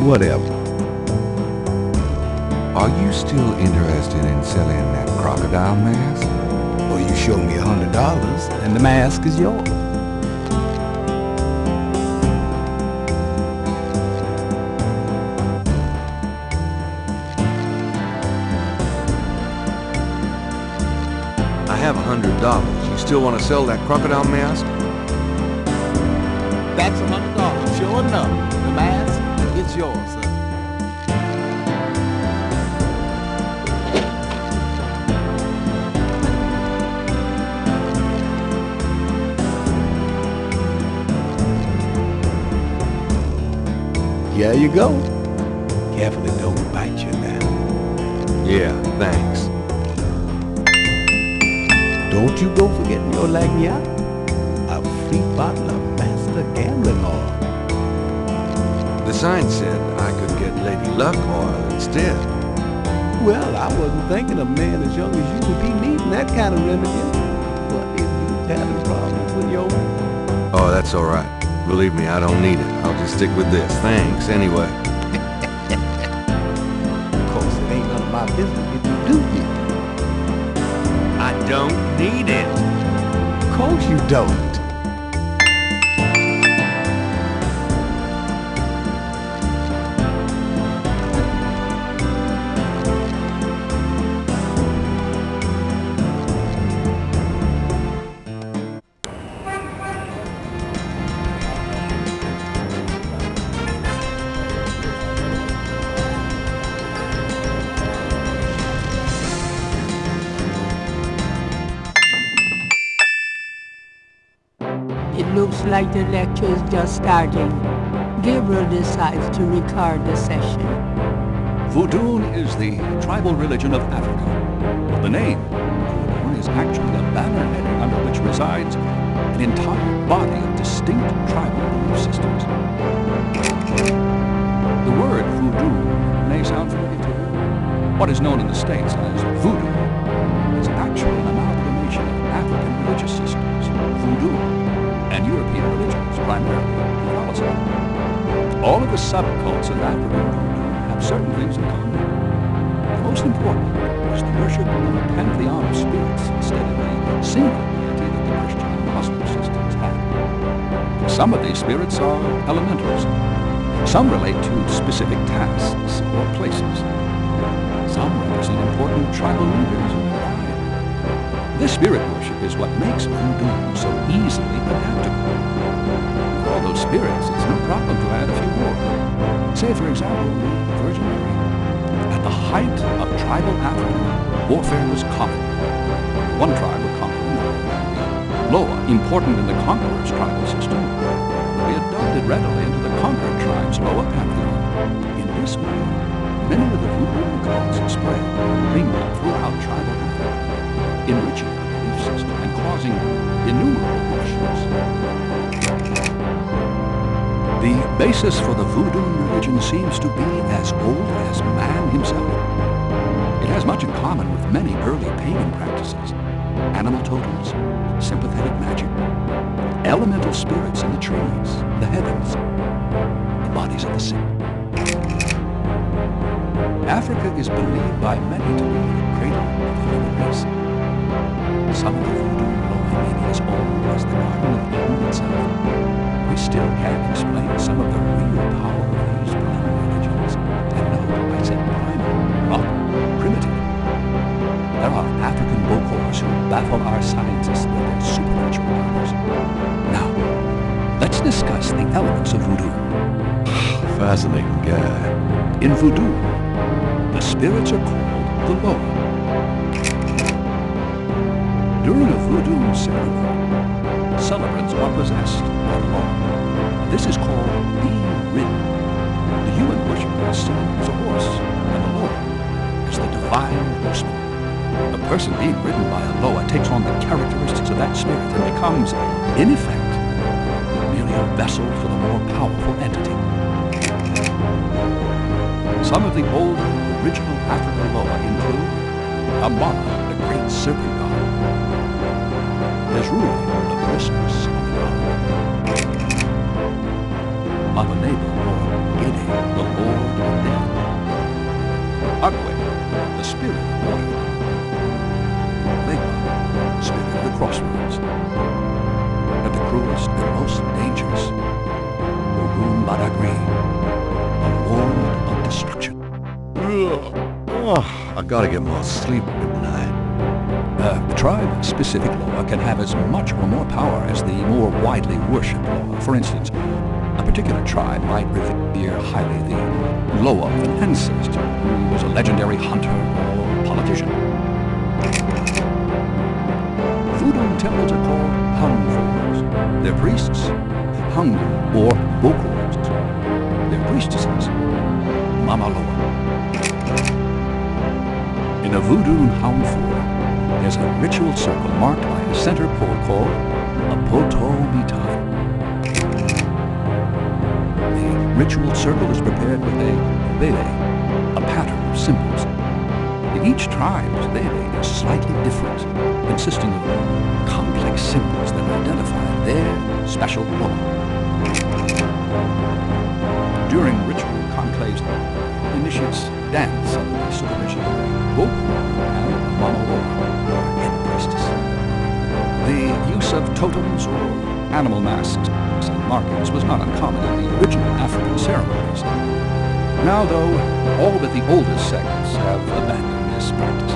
can I ask, Whatever. are you still interested in selling that crocodile mask? Or you show me a hundred dollars and the mask is yours. I have a hundred dollars. You still want to sell that crocodile mask? That's a hundred dollars. Sure enough. The it's yours, sir. Here you go. Carefully don't bite you now. Yeah, thanks. Don't you go forgetting your lagniappe. A free bottle of sign said I could get Lady Luck oil instead. Well, I wasn't thinking a man as young as you would be needing that kind of remedy. But if you're having problems with your... Oh, that's all right. Believe me, I don't need it. I'll just stick with this. Thanks, anyway. Of course, it ain't none of my business if you do need it. I don't need it. Of course you don't. Like the lecture is just starting. Gabriel decides to record the session. Voodoo is the tribal religion of Africa. The name, Voodoo, is actually a banner under which resides an entire body of distinct tribal belief systems. The word voodoo may sound familiar to you. What is known in the States as voodoo is actually an amalgamation of African religious systems, voodoo, and European religions, primarily Catholicism. All of the subcults of voodoo have certain things in common. The most important is the worship of a pantheon of spirits instead of the single deity that the Christian and Muslim systems have. Some of these spirits are elementals. Some relate to specific tasks or places. Some represent important tribal leaders. This spirit worship is what makes voodoo so easily problem to add a few more. Say, for example, the Virgin Mary. At the height of tribal Africa, warfare was common. One tribe would conquer another. Loa, important in the conqueror's tribal system, would be adopted readily into the conquered tribe's Loa pantheon. In this way, many of the voodoo cults spread, mingled throughout tribal Africa, enriching the belief system and causing innumerable offshoots. The basis for the voodoo religion seems to be as old as man himself. It has much in common with many early pagan practices. Animal totems, sympathetic magic, elemental spirits in the trees, the heavens, the bodies of the sick. Africa is believed by many to be the cradle of the human race. Some of the voodoo lore may be as old as the Garden of Eden itself. We still can't explain some of the real power of these primal religions. And no, I said primal, not primitive. There are African Bokors who baffle our scientists with their supernatural powers. Now, let's discuss the elements of voodoo. Fascinating guy. In voodoo, the spirits are called the Loa. During a voodoo ceremony, celebrants are possessed by the Loa. This is called being ridden. The human worshiper is seen as a horse, and the Loa as the divine horseman. A person being ridden by a Loa takes on the characteristics of that spirit and becomes, in effect, merely a vessel for the more powerful entity. Some of the old original African Loa include Amana, the great serpent god, Mesrui, the mistress of the god, Mama Nebo, or Dede, the Lord of Death. Agwe, the spirit of water. Legba, spirit of the crossroads. And the cruelest and most dangerous, Ogun Badagri, a lord of destruction. Oh, I gotta get more sleep at night. A tribe-specific Loa can have as much or more power as the more widely worshipped Loa. For instance, a particular tribe might revere highly the Loa of an ancestor who was a legendary hunter or politician. Voodoo temples are called Hungfors. Their priests, Hungu or Bokors. Their priestesses, Mama Loa. In a voodoo Hungfor, there's a ritual circle marked by a center pole called a Poto Mitai. The ritual circle is prepared with a veve, a pattern of symbols. Each tribe's veve is slightly different, consisting of complex symbols that identify their special Loa. During ritual conclaves, initiates dance the supervision of Boko and Loa, or head priestess. The use of totems or animal masks and markings was not uncommon in the original African ceremonies. Now, though, all but the oldest sects have abandoned this practice.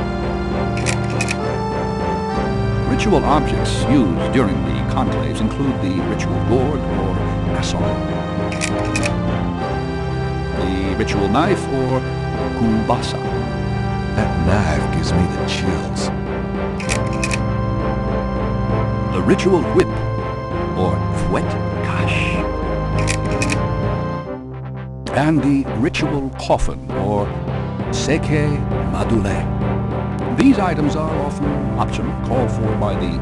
Ritual objects used during the conclaves include the ritual gourd or asson, the ritual knife or kumbasa. That knife gives me the chills. the ritual whip or fouet kash, and the ritual coffin or seke madule. These items are often optional, called for by the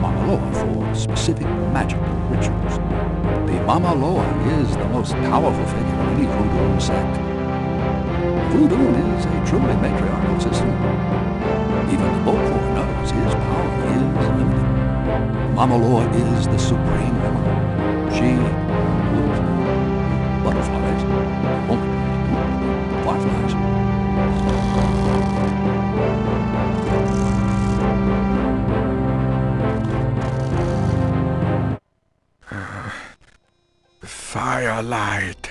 Mama Loa for specific magical rituals. Mama Loa is the most powerful figure in any voodoo sect. Voodoo is a truly matriarchal system. Even the Bokor knows his power is limited. Mama Loa is the supreme Firelight.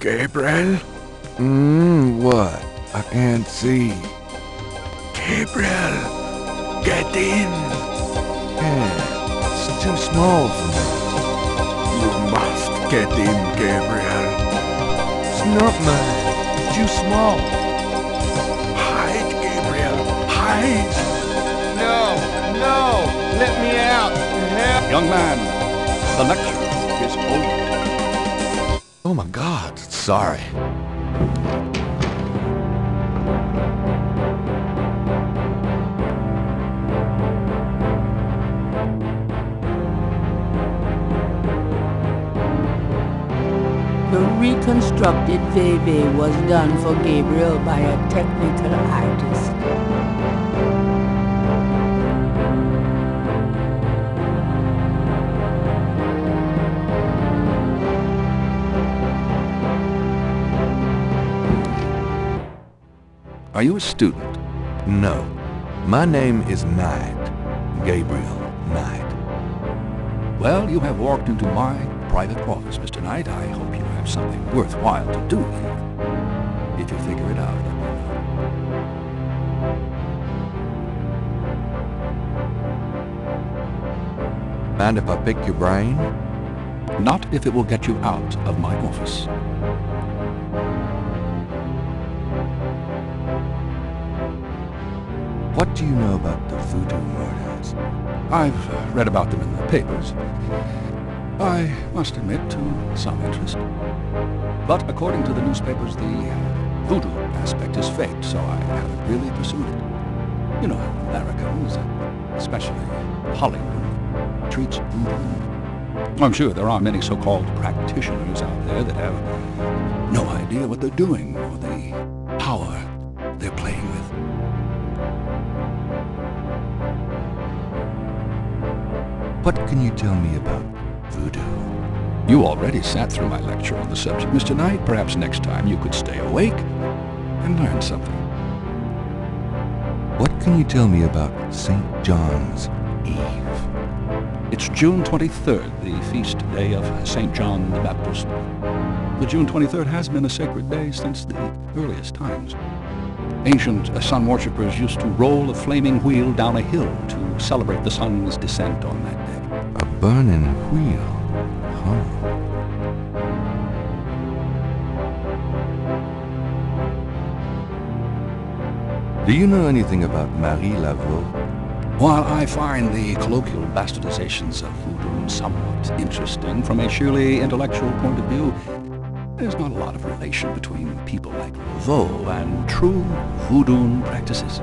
Gabriel? Mmm, what? I can't see. Gabriel! Get in! Yeah, it's too small for me. You must get in, Gabriel. It's not mine. It's too small. Hide, Gabriel! Hide! No, no, let me out. Help. Young man, the lecture is over. Oh my god, sorry. The reconstructed Veve was done for Gabriel by a technical artist. Are you a student? No. My name is Knight. Gabriel Knight. Well, you have walked into my private office, Mr. Knight. I hope you have something worthwhile to do here. If you figure it out, let me know. Mind if I pick your brain? Not if it will get you out of my office. What do you know about the voodoo murders? I've uh, read about them in the papers. I must admit to some interest. But according to the newspapers, the voodoo aspect is fake, so I haven't really pursued it. You know how Americans, especially Hollywood, treats voodoo. I'm sure there are many so-called practitioners out there that have no idea what they're doing or the power What can you tell me about voodoo? You already sat through my lecture on the subject, Mr. Knight. Perhaps next time you could stay awake and learn something. What can you tell me about St. John's Eve? It's June 23rd, the feast day of St. John the Baptist. The June 23rd has been a sacred day since the earliest times. Ancient sun worshippers used to roll a flaming wheel down a hill to celebrate the sun's descent on that burning wheel. Do you know anything about Marie Laveau? While I find the colloquial bastardizations of voodoo somewhat interesting from a sheerly intellectual point of view, there's not a lot of relation between people like Laveau and true voodoo practices.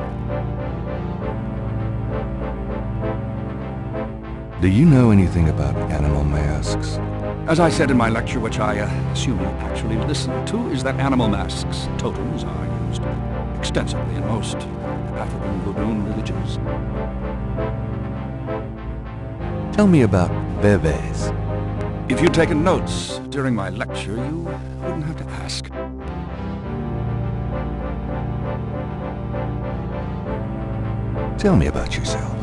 Do you know anything about animal masks? As I said in my lecture, which I uh, assume you actually listened to, is that animal masks, totems, are used extensively in most African Ludoon religions. Tell me about veves. If you'd taken notes during my lecture, you wouldn't have to ask. Tell me about yourself.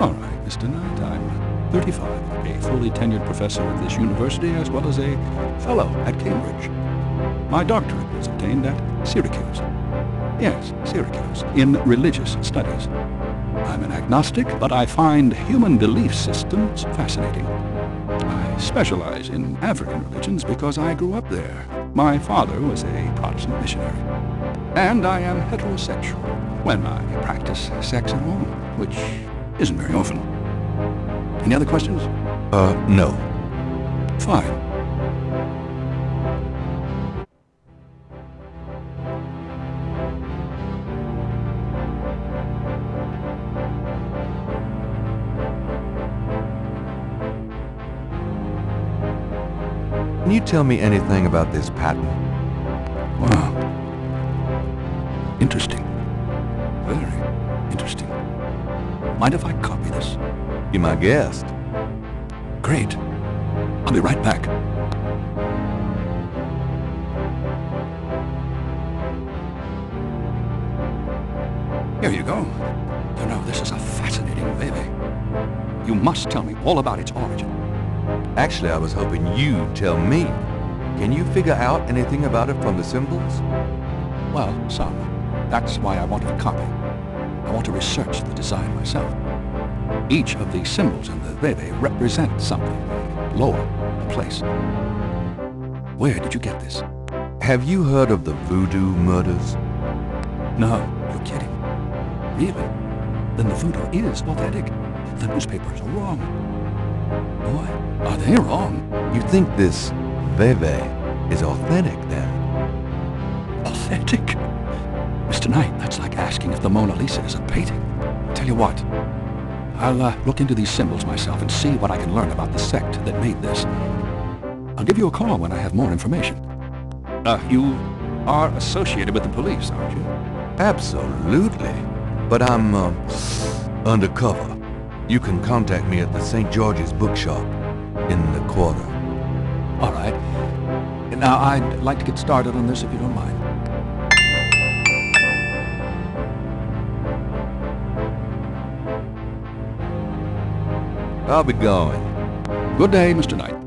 All right, Mr. Nighttime. Thirty-five, a fully tenured professor at this university as well as a fellow at Cambridge. My doctorate was obtained at Syracuse. Yes, Syracuse, in religious studies. I'm an agnostic, but I find human belief systems fascinating. I specialize in African religions because I grew up there. My father was a Protestant missionary. And I am heterosexual when I practice sex at home, which isn't very often. Any other questions? Uh, no. Fine. Can you tell me anything about this patent? Wow. Interesting. Very interesting. Mind if I copy this? Be my guest. Great. I'll be right back. Here you go. You know, this is a fascinating veve. You must tell me all about its origin. Actually, I was hoping you'd tell me. Can you figure out anything about it from the symbols? Well, some. That's why I wanted a copy. I want to research the design myself. Each of these symbols in the Veve represent something, lore, a place. Where did you get this? Have you heard of the voodoo murders? No, you're kidding. Really? Then the voodoo is authentic. The newspapers are wrong. Boy, are they wrong? You think this Veve is authentic then? Authentic? Mr. Knight, that's like asking if the Mona Lisa is a painting. Tell you what, I'll uh, look into these symbols myself and see what I can learn about the sect that made this. I'll give you a call when I have more information. Uh, you are associated with the police, aren't you? Absolutely. But I'm, uh, undercover. You can contact me at the St. George's Bookshop in the quarter. All right. Now, I'd like to get started on this if you don't mind. I'll be going. Good day, Mr. Knight.